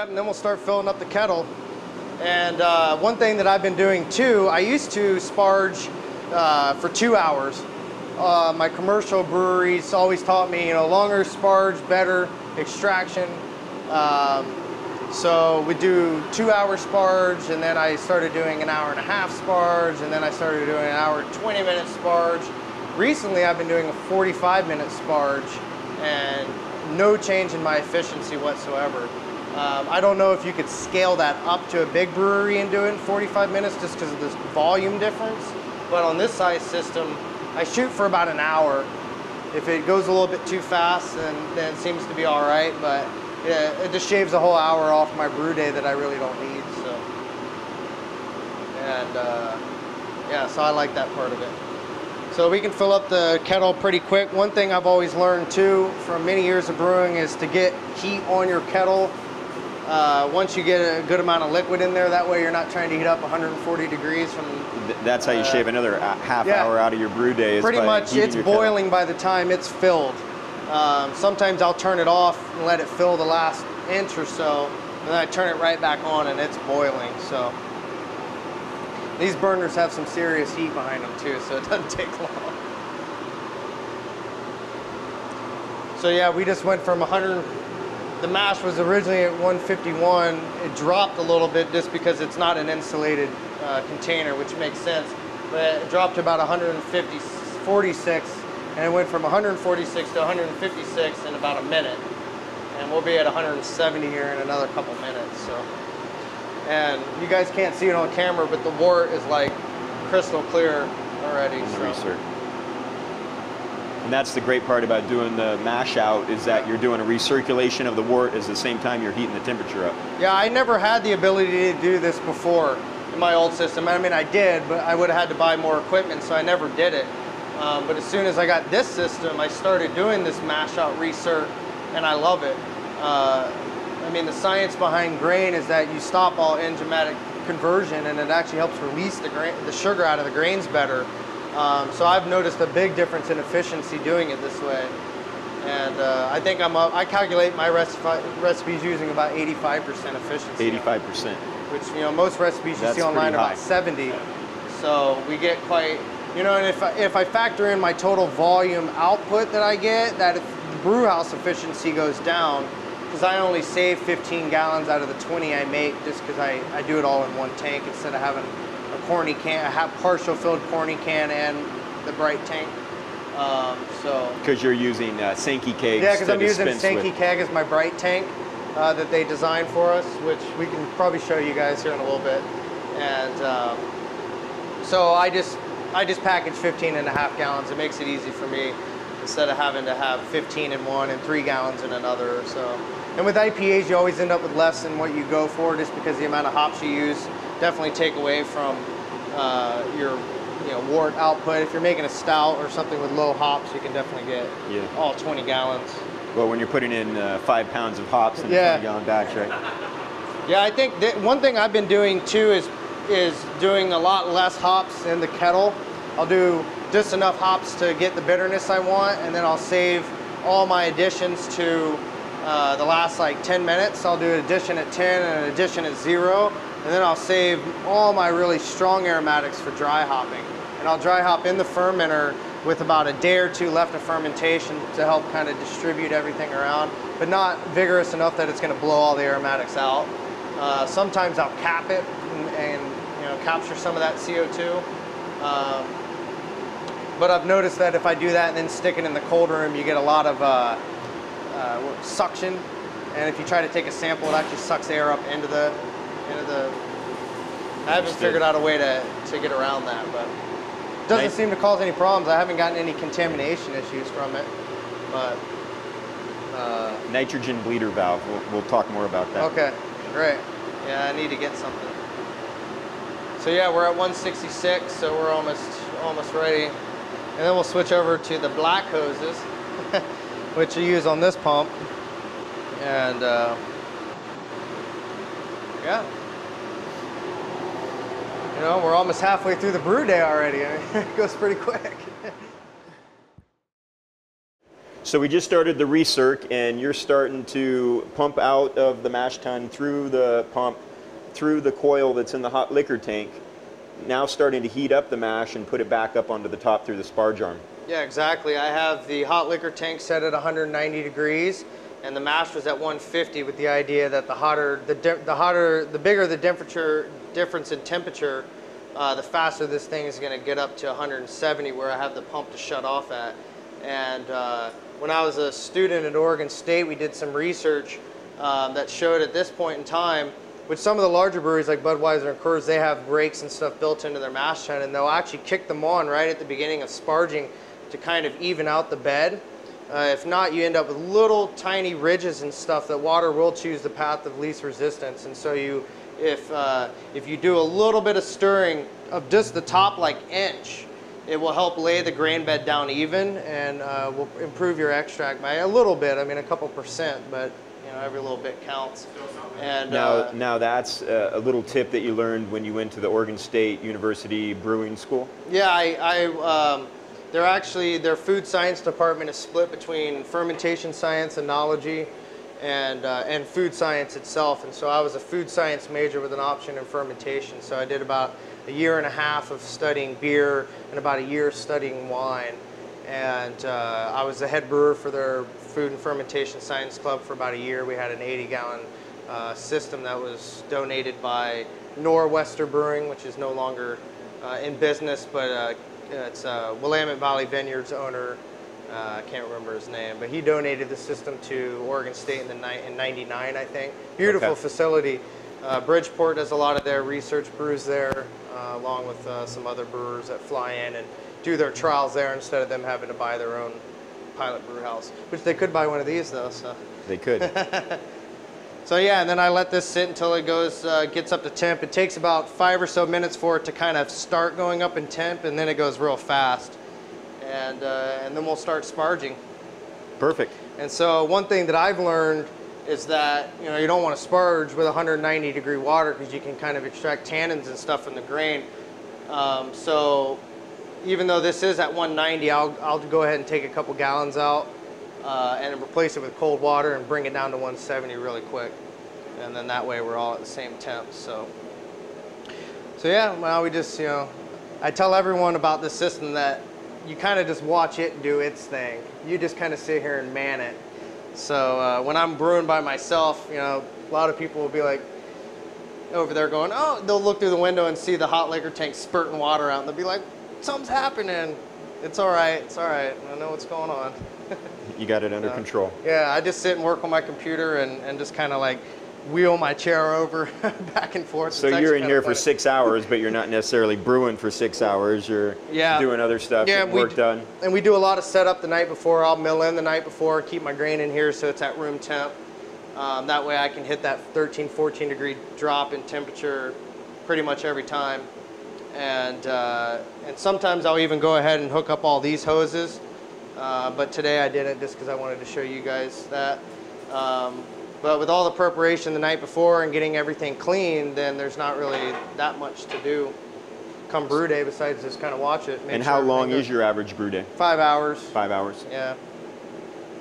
Yep, and then we'll start filling up the kettle. And uh, one thing that I've been doing too, I used to sparge uh, for two hours. Uh, my commercial breweries always taught me, you know, longer sparge, better extraction. Um, so we do two hour sparge, and then I started doing an hour and a half sparge, and then I started doing an hour 20 minute sparge. Recently, I've been doing a 45 minute sparge, and no change in my efficiency whatsoever. Um, I don't know if you could scale that up to a big brewery and do it in 45 minutes just because of this volume difference. But on this size system, I shoot for about an hour. If it goes a little bit too fast, then, then it seems to be all right. But yeah, it just shaves a whole hour off my brew day that I really don't need. So, and uh, yeah, so I like that part of it. So we can fill up the kettle pretty quick. One thing I've always learned too from many years of brewing is to get heat on your kettle uh, once you get a good amount of liquid in there, that way you're not trying to heat up 140 degrees from. That's how you uh, shave another half yeah, hour out of your brew day. Pretty much, it's boiling by the time it's filled. Um, sometimes I'll turn it off and let it fill the last inch or so, and then I turn it right back on and it's boiling. So these burners have some serious heat behind them too, so it doesn't take long. So yeah, we just went from 100 the mash was originally at 151. It dropped a little bit just because it's not an insulated uh, container, which makes sense. But it dropped to about 150, 46, and it went from 146 to 156 in about a minute. And we'll be at 170 here in another couple minutes. So, and you guys can't see it on camera, but the wort is like crystal clear already. So. Research. And that's the great part about doing the mash out is that you're doing a recirculation of the wort at the same time you're heating the temperature up. Yeah, I never had the ability to do this before in my old system. I mean, I did, but I would have had to buy more equipment, so I never did it. Um, but as soon as I got this system, I started doing this mash out recirc, and I love it. Uh, I mean, the science behind grain is that you stop all enzymatic conversion, and it actually helps release the, the sugar out of the grains better. Um, so I've noticed a big difference in efficiency doing it this way. And uh, I think I'm up, I calculate my recipe, recipes using about 85% efficiency. 85%. Which, you know, most recipes you That's see online are about 70. So we get quite, you know, and if I, if I factor in my total volume output that I get, that if the brew house efficiency goes down, because I only save 15 gallons out of the 20 I make just because I, I do it all in one tank instead of having corny can, I have partial filled corny can and the bright tank. Um, so because you're using uh, Sankey kegs. Yeah, because I'm using Sankey keg as my bright tank uh, that they designed for us, which we can probably show you guys here in a little bit. And um, so I just I just package 15 and a half gallons. It makes it easy for me instead of having to have 15 in one and three gallons in another. So, and with IPAs, you always end up with less than what you go for, just because the amount of hops you use definitely take away from uh, your you know wort output. If you're making a stout or something with low hops, you can definitely get yeah. all 20 gallons. Well, when you're putting in uh, five pounds of hops in yeah. a 20 gallon batch, right? Yeah, I think that one thing I've been doing too is is doing a lot less hops in the kettle. I'll do just enough hops to get the bitterness I want, and then I'll save all my additions to uh, the last like 10 minutes. I'll do an addition at 10 and an addition at zero, and then I'll save all my really strong aromatics for dry hopping. And I'll dry hop in the fermenter with about a day or two left of fermentation to help kind of distribute everything around, but not vigorous enough that it's going to blow all the aromatics out. Uh, sometimes I'll cap it and, and, you know capture some of that CO2. Um, but I've noticed that if I do that and then stick it in the cold room, you get a lot of uh, uh, suction. And if you try to take a sample, it actually sucks air up into the into the. I haven't figured out a way to, to get around that, but it doesn't nice. seem to cause any problems. I haven't gotten any contamination issues from it, but. Uh, Nitrogen bleeder valve. We'll, we'll talk more about that. Okay, great. Yeah, I need to get something. So yeah, we're at 166, so we're almost almost ready. And then we'll switch over to the black hoses, which you use on this pump. And uh, yeah. You know, we're almost halfway through the brew day already. I mean, it goes pretty quick. So we just started the recirc, and you're starting to pump out of the mash tun through the pump, through the coil that's in the hot liquor tank. Now starting to heat up the mash and put it back up onto the top through the sparge arm. Yeah, exactly. I have the hot liquor tank set at 190 degrees, and the mash was at 150 with the idea that the hotter, the, the hotter, the bigger the temperature difference in temperature, uh, the faster this thing is going to get up to 170 where I have the pump to shut off at. And uh, when I was a student at Oregon State, we did some research um, that showed at this point in time, with some of the larger breweries like Budweiser and Coors, they have brakes and stuff built into their mash tun, and they'll actually kick them on right at the beginning of sparging to kind of even out the bed. Uh, if not, you end up with little tiny ridges and stuff that water will choose the path of least resistance. And so you, if, uh, if you do a little bit of stirring of just the top like inch, it will help lay the grain bed down even and uh, will improve your extract by a little bit. I mean, a couple percent, but you know, every little bit counts. And Now, uh, now that's a, a little tip that you learned when you went to the Oregon State University Brewing School. Yeah, I, I um, they're actually their food science department is split between fermentation science, enology, and uh, and food science itself. And so I was a food science major with an option in fermentation. So I did about a year and a half of studying beer and about a year studying wine. And uh, I was the head brewer for their food and fermentation science club for about a year. We had an 80 gallon uh, system that was donated by Norwester Brewing, which is no longer uh, in business, but uh, it's uh, Willamette Valley Vineyards owner. Uh, I can't remember his name, but he donated the system to Oregon State in the ni- in '99, I think. Beautiful Okay. facility. Uh, Bridgeport does a lot of their research brews there, uh, along with uh, some other brewers that fly in and do their trials there instead of them having to buy their own pilot brew house, which they could buy one of these though. So. They could. So yeah, and then I let this sit until it goes uh, gets up to temp. It takes about five or so minutes for it to kind of start going up in temp, and then it goes real fast. And uh, and then we'll start sparging. Perfect. And so one thing that I've learned is that you know you don't want to sparge with 190 degree water because you can kind of extract tannins and stuff from the grain. Um, so even though this is at 190, I'll I'll go ahead and take a couple gallons out uh, and replace it with cold water and bring it down to 170 really quick. And then that way we're all at the same temp. So so yeah, well we just you know I tell everyone about this system that you kind of just watch it do its thing. You just kind of sit here and man it. So uh, when I'm brewing by myself, you know, a lot of people will be like over there going, oh, they'll look through the window and see the hot liquor tank spurting water out, and they'll be like, something's happening. It's all right. It's all right. I know what's going on. You got it under Yeah. control. Yeah, I just sit and work on my computer and, and just kind of like wheel my chair over back and forth. So It's you're in here for six hours, but you're not necessarily brewing for six hours. You're Yeah. doing other stuff, Yeah, getting we work done. And we do a lot of setup the night before. I'll mill in the night before, keep my grain in here so it's at room temp. Um, that way I can hit that 13, 14 degree drop in temperature pretty much every time. And, uh, and sometimes I'll even go ahead and hook up all these hoses. Uh, but today I didn't just because I wanted to show you guys that. Um, but with all the preparation the night before and getting everything clean, then there's not really that much to do come brew day besides just kind of watch it. make And sure how long is your average brew day? Five hours. Five hours. Yeah.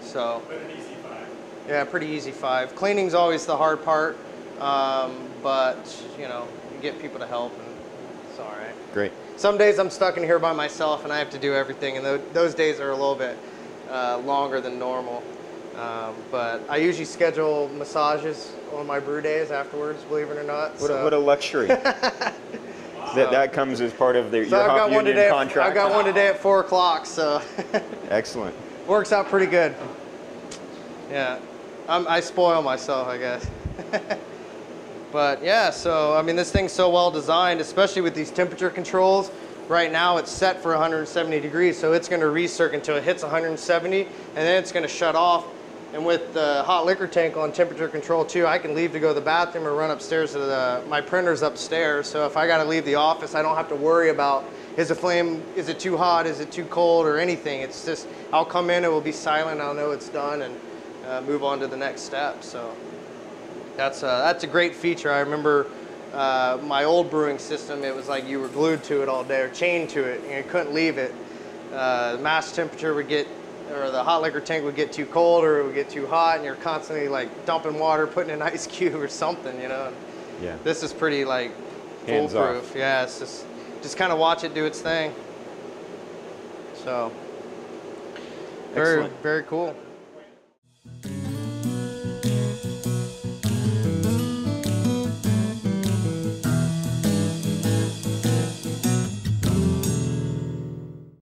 So. With an easy five. Yeah, pretty easy five. Cleaning's always the hard part, um, but you know, you get people to help, and it's all right. Great. Some days I'm stuck in here by myself, and I have to do everything, and tho- those days are a little bit uh, longer than normal. Um, but I usually schedule massages on my brew days afterwards, believe it or not. What, so. a, what a luxury. that, that comes as part of their, so your Hopunion. At, contract. I've got one today at four o'clock, so Excellent. works out pretty good. Yeah, I'm, I spoil myself, I guess. but yeah, so I mean, this thing's so well designed, especially with these temperature controls. Right now, it's set for 170 degrees, so it's going to recirc until it hits 170, and then it's going to shut off. And with the hot liquor tank on temperature control too, I can leave to go to the bathroom or run upstairs to the my printer's upstairs. So if I got to leave the office, I don't have to worry about is the flame is it too hot, is it too cold, or anything. It's just I'll come in, it will be silent, I'll know it's done, and uh, move on to the next step. So that's a, that's a great feature. I remember uh, my old brewing system. It was like you were glued to it all day or chained to it, and you couldn't leave it. Uh, the mash temperature would get or the hot liquor tank would get too cold or it would get too hot, and you're constantly like dumping water, putting an ice cube or something, you know. Yeah. This is pretty like Hands off. foolproof. Yeah, it's just just kind of watch it do its thing. So very Excellent. very cool.